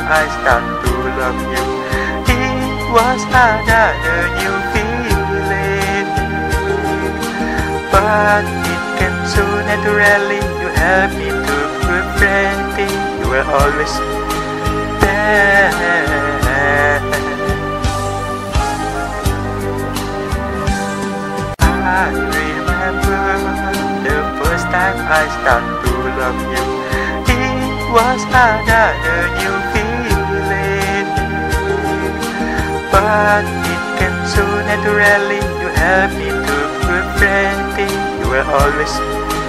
I start to love you. It was another new feeling, but it came so naturally. You helped me to good friendly. You were always there. I remember the first time I start to love you. It was another new but it came so naturally. You helped me to good friendly. You were always.